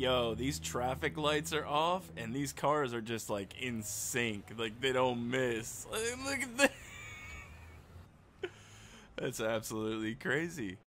yo, these traffic lights are off and these cars are just like in sync. Like they don't miss. Like, look at this. That's absolutely crazy.